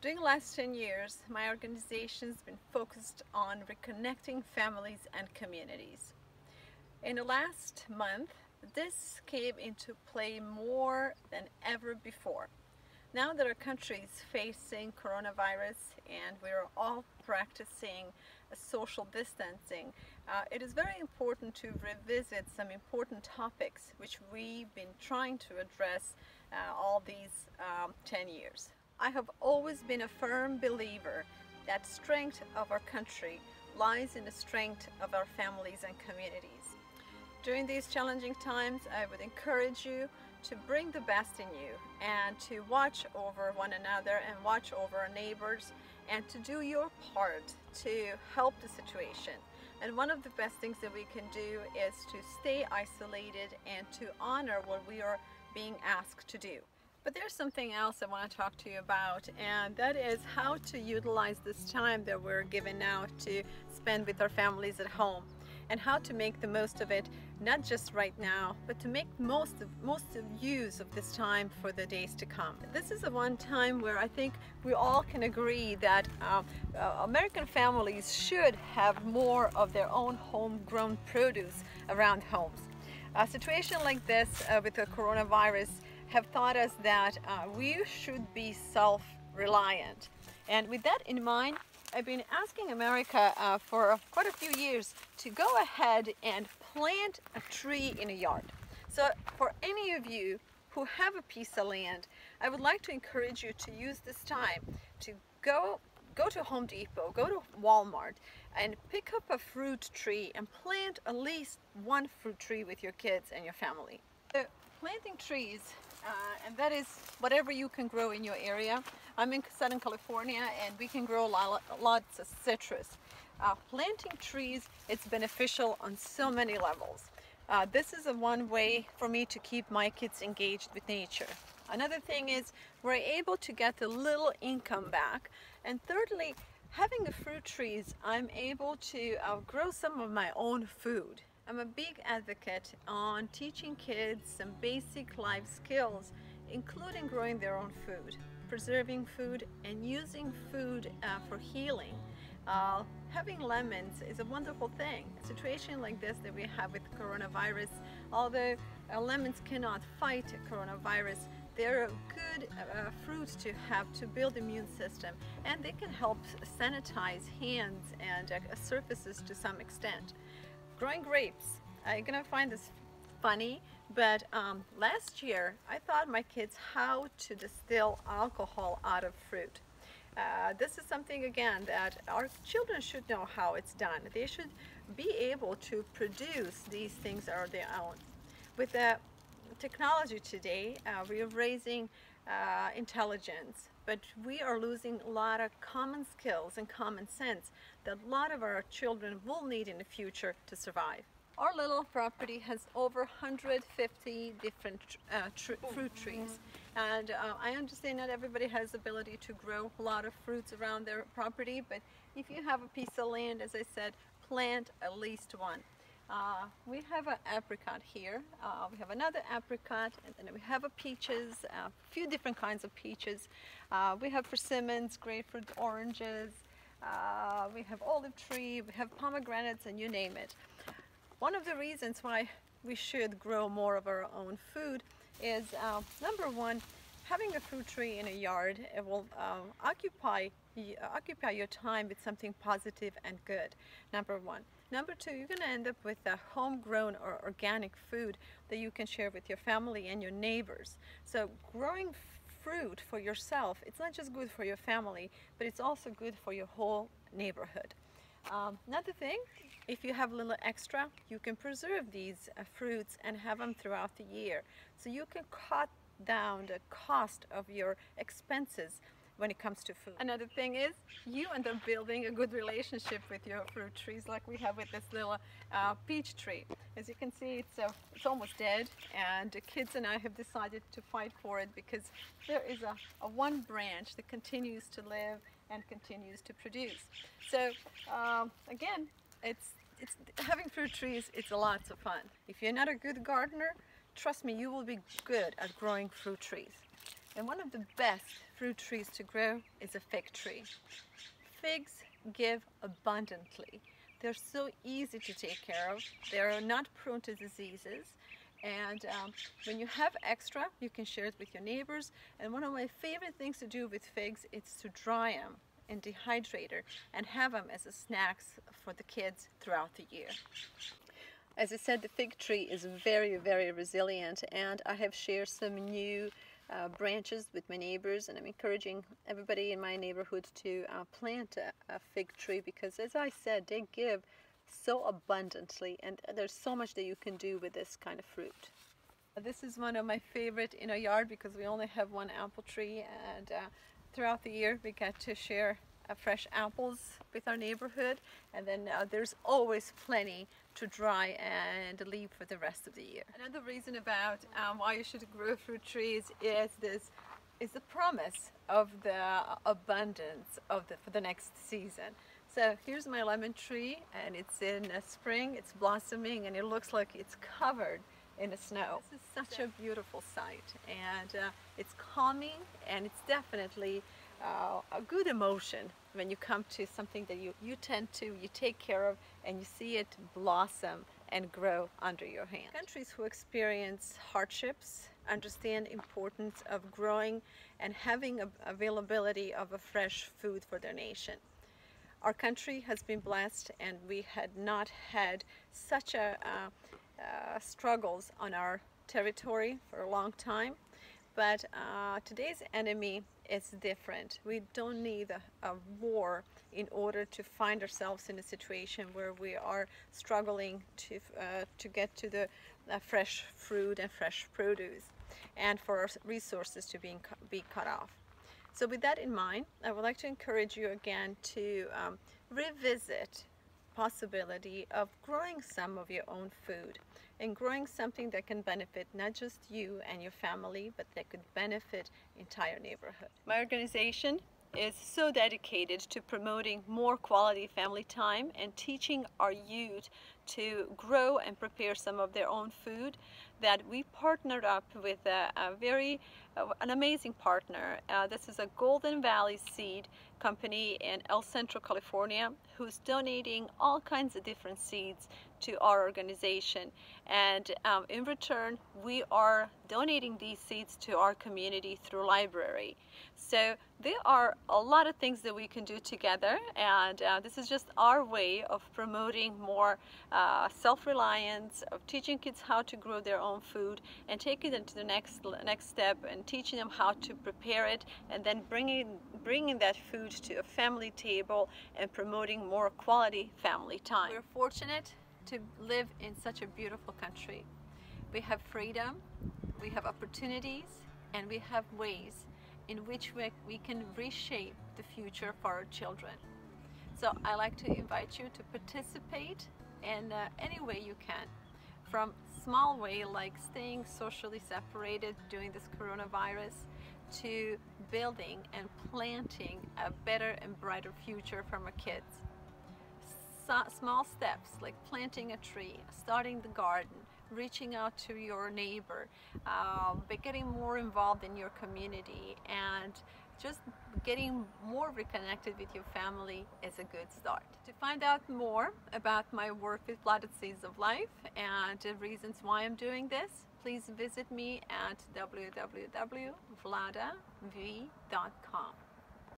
During the last 10 years, my organization has been focused on reconnecting families and communities. In the last month, this came into play more than ever before. Now that our country is facing coronavirus and we're all practicing social distancing, uh, it is very important to revisit some important topics which we've been trying to address uh, all these um, 10 years. I have always been a firm believer that strength of our country lies in the strength of our families and communities. During these challenging times, I would encourage you to bring the best in you and to watch over one another and watch over our neighbors and to do your part to help the situation. And one of the best things that we can do is to stay isolated and to honor what we are being asked to do. But there's something else I want to talk to you about and that is how to utilize this time that we're given now to spend with our families at home and how to make the most of it not just right now but to make most of most of use of this time for the days to come. This is a one time where I think we all can agree that uh, uh, American families should have more of their own homegrown produce around homes. A situation like this uh, with the coronavirus have taught us that uh, we should be self-reliant and with that in mind I've been asking America uh, for quite a few years to go ahead and plant a tree in a yard. So for any of you who have a piece of land, I would like to encourage you to use this time to go go to Home Depot, go to Walmart and pick up a fruit tree and plant at least one fruit tree with your kids and your family. So planting trees uh, and that is whatever you can grow in your area. I'm in Southern California and we can grow lots of citrus. Uh, planting trees it's beneficial on so many levels. Uh, this is a one way for me to keep my kids engaged with nature. Another thing is we're able to get a little income back. And thirdly, having the fruit trees, I'm able to uh, grow some of my own food. I'm a big advocate on teaching kids some basic life skills, including growing their own food, preserving food, and using food uh, for healing. Uh, having lemons is a wonderful thing. A situation like this that we have with coronavirus, although uh, lemons cannot fight coronavirus, they're a good uh, fruit to have to build immune system and they can help sanitize hands and uh, surfaces to some extent growing grapes. I'm gonna find this funny, but um, last year I taught my kids how to distill alcohol out of fruit. Uh, this is something again that our children should know how it's done. They should be able to produce these things on their own. With the technology today, uh, we are raising uh, intelligence, but we are losing a lot of common skills and common sense that a lot of our children will need in the future to survive. Our little property has over 150 different uh, fruit trees and uh, I understand not everybody has the ability to grow a lot of fruits around their property but if you have a piece of land as I said plant at least one. Uh, we have an apricot here, uh, we have another apricot, and then we have a peaches, a few different kinds of peaches. Uh, we have persimmons, grapefruit, oranges, uh, we have olive tree, we have pomegranates, and you name it. One of the reasons why we should grow more of our own food is uh, number one, having a fruit tree in a yard it will uh, occupy occupy your time with something positive and good. Number one. Number two, you're going to end up with a homegrown or organic food that you can share with your family and your neighbors. So growing fruit for yourself, it's not just good for your family, but it's also good for your whole neighborhood. Um, another thing, if you have a little extra, you can preserve these uh, fruits and have them throughout the year. So you can cut down the cost of your expenses when it comes to food. Another thing is you end up building a good relationship with your fruit trees like we have with this little uh, peach tree. As you can see it's, uh, it's almost dead and the kids and I have decided to fight for it because there is a, a one branch that continues to live and continues to produce. So um, again it's it's having fruit trees it's a lot of fun. If you're not a good gardener trust me you will be good at growing fruit trees. And one of the best fruit trees to grow is a fig tree. Figs give abundantly. They're so easy to take care of. They're not prone to diseases. And um, when you have extra, you can share it with your neighbors. And one of my favorite things to do with figs is to dry them in dehydrator and have them as a snacks for the kids throughout the year. As I said, the fig tree is very, very resilient and I have shared some new uh, branches with my neighbors and I'm encouraging everybody in my neighborhood to uh, plant a, a, fig tree because as I said they give so abundantly and there's so much that you can do with this kind of fruit. This is one of my favorite in our yard because we only have one apple tree and uh, throughout the year we get to share uh, fresh apples with our neighborhood and then uh, there's always plenty to dry and leave for the rest of the year. Another reason about um, why you should grow fruit trees is this is the promise of the abundance of the for the next season. So here's my lemon tree and it's in spring, it's blossoming and it looks like it's covered in the snow. This is such a beautiful sight and uh, it's calming and it's definitely uh, a good emotion when you come to something that you, you tend to, you take care of and you see it blossom and grow under your hand. Countries who experience hardships understand importance of growing and having a, availability of a fresh food for their nation. Our country has been blessed and we had not had such a uh, uh, struggles on our territory for a long time but uh, today's enemy is different. We don't need a, a, war in order to find ourselves in a situation where we are struggling to, uh, to get to the uh, fresh fruit and fresh produce and for our resources to being, be cut off. So with that in mind, I would like to encourage you again to um, revisit possibility of growing some of your own food and growing something that can benefit not just you and your family, but that could benefit entire neighborhood. My organization is so dedicated to promoting more quality family time and teaching our youth to grow and prepare some of their own food that we partnered up with a, a very uh, an amazing partner. Uh, this is a golden valley seed company in el centro california who's donating all kinds of different seeds to our organization. And um, in return we are donating these seeds to our community through library. So there are a lot of things that we can do together and uh, this is just our way of promoting more uh, self-reliance of teaching kids how to grow their own food and taking them to the next next step and teaching them how to prepare it and then bringing bringing that food to a family table and promoting more quality family time. We're fortunate to live in such a beautiful country. We have freedom, we have opportunities, and we have ways in which we, we can reshape the future for our children. So I like to invite you to participate in uh, any way you can. From small way like staying socially separated during this coronavirus to building and planting a better and brighter future for our kids small steps like planting a tree, starting the garden, reaching out to your neighbor, uh, but getting more involved in your community and just getting more reconnected with your family is a good start. To find out more about my work with Platted Seeds of Life and the reasons why I'm doing this, please visit me at www.vladav.com.